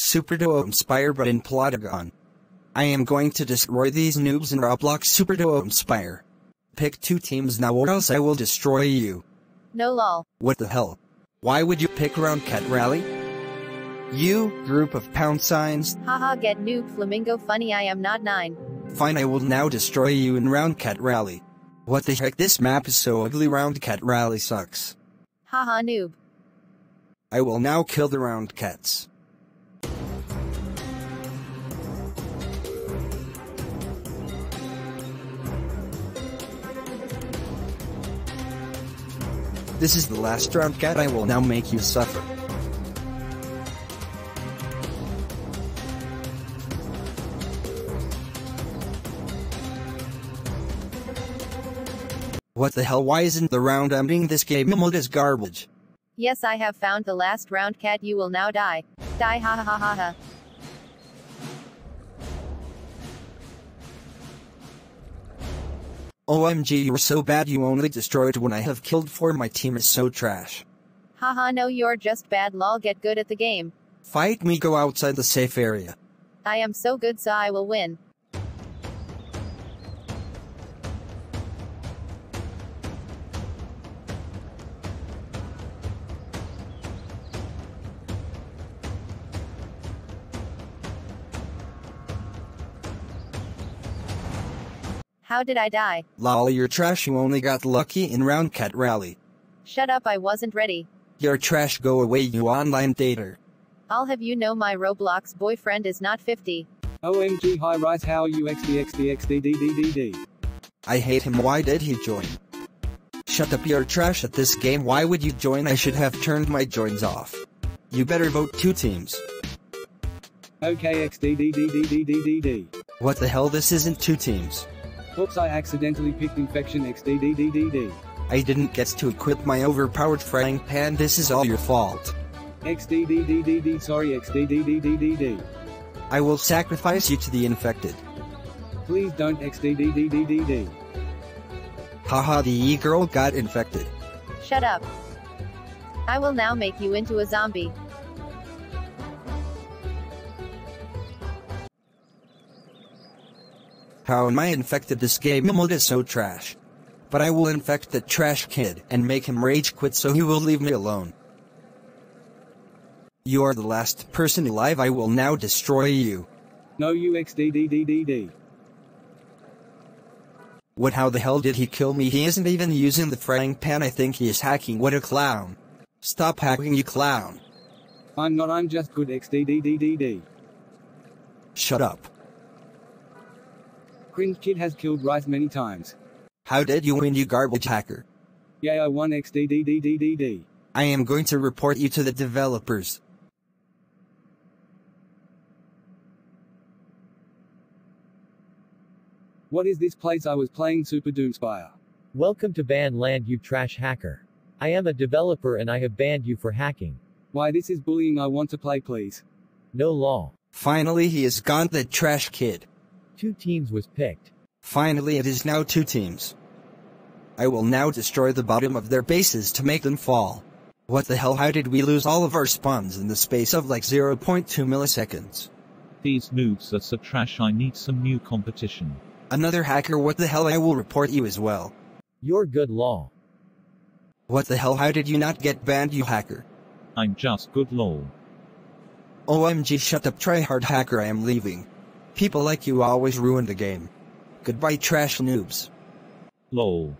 Super Doomspire but in Plotagon. I am going to destroy these noobs in Roblox Super Doomspire. Pick two teams now or else I will destroy you. No lol. What the hell? Why would you pick Round Cat Rally? You, group of pound signs, Haha get noob flamingo funny I am not 9. fine I will now destroy you in Round Cat Rally. What the heck this map is so ugly Round Cat Rally sucks. Haha noob. I will now kill the Round Cats. This is the last round cat I will now make you suffer. What the hell why isn't the round ending this game mode is garbage. Yes I have found the last round cat you will now die. Die ha ha ha ha ha. OMG you're so bad you only destroyed when I have killed four my team is so trash. Haha no you're just bad lol get good at the game. Fight me go outside the safe area. I am so good so I will win. How did I die? Lolly, you're trash you only got lucky in round cat rally. Shut up I wasn't ready. You're trash go away you online dater. I'll have you know my Roblox boyfriend is not 50. OMG hi rise how are you xdxdxddddd. I hate him why did he join? Shut up you're trash at this game why would you join I should have turned my joins off. You better vote two teams. Okay xddddd. What the hell this isn't two teams. Oops I accidentally picked infection xddddd. I didn't get to equip my overpowered frying pan this is all your fault. xddddd sorry xddddd. I will sacrifice you to the infected. Please don't xddddd. Haha the e-girl got infected. Shut up. I will now make you into a zombie. How am I infected this game mode is so trash. But I will infect the trash kid and make him rage quit so he will leave me alone. You are the last person alive I will now destroy you. No you xddddd. What how the hell did he kill me he isn't even using the frying pan I think he is hacking what a clown. Stop hacking you clown. I'm not I'm just good xddddd. Shut up. Cringe kid has killed Rice many times. How did you win you garbage hacker? Yeah, I won xddddd. I am going to report you to the developers. What is this place I was playing Super Doomspire? Welcome to Ban Land you trash hacker. I am a developer and I have banned you for hacking. Why this is bullying I want to play please. No law. Finally he is gone the trash kid. Two teams was picked. Finally it is now two teams. I will now destroy the bottom of their bases to make them fall. What the hell how did we lose all of our spawns in the space of like 0.2 milliseconds? These noobs are so trash I need some new competition. Another hacker what the hell I will report you as well. Your good law. What the hell how did you not get banned you hacker? I'm just good lol. OMG shut up tryhard hacker I am leaving. People like you always ruin the game. Goodbye trash noobs. Lol.